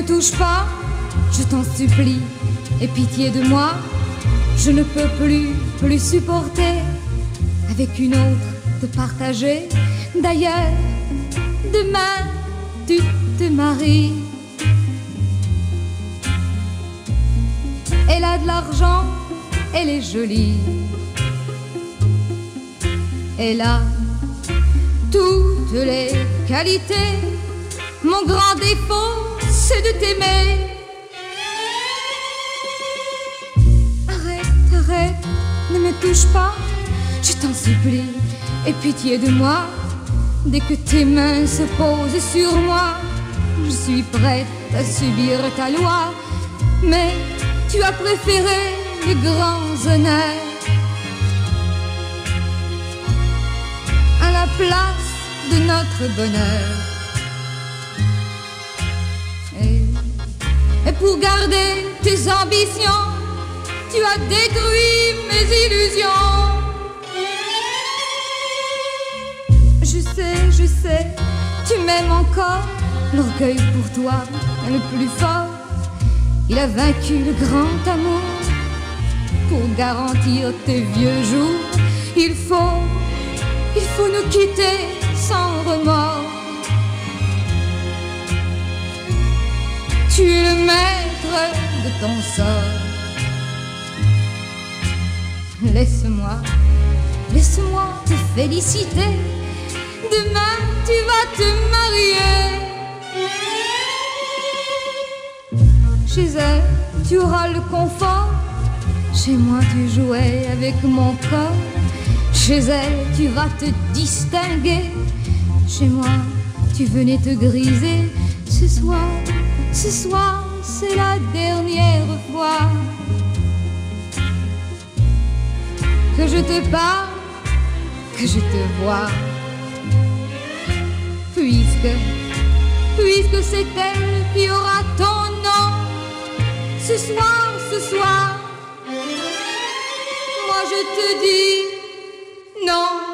me touche pas, je t'en supplie, aie pitié de moi. Je ne peux plus, plus supporter avec une autre te partager. D'ailleurs, demain, tu te maries. Elle a de l'argent, elle est jolie. Elle a toutes les qualités. Mon grand défaut, de t'aimer. Arrête, arrête, ne me touche pas, je t'en supplie, aie pitié de moi. Dès que tes mains se posent sur moi, je suis prête à subir ta loi. Mais tu as préféré les grands honneurs à la place de notre bonheur. Pour garder tes ambitions, tu as détruit mes illusions. Je sais, je sais, tu m'aimes encore. L'orgueil pour toi est le plus fort. Il a vaincu le grand amour. Pour garantir tes vieux jours, il faut, il faut nous quitter sans remords. Tu le maître de ton sort. Laisse-moi, laisse-moi te féliciter. Demain, tu vas te marier. Chez elle, tu auras le confort. Chez moi, tu jouais avec mon corps. Chez elle, tu vas te distinguer. Chez moi, tu venais te griser. Ce soir, ce soir, c'est la dernière fois que je te parle, que je te vois. Puisque, puisque c'est elle qui aura ton nom ce soir, ce soir, moi je te dis non.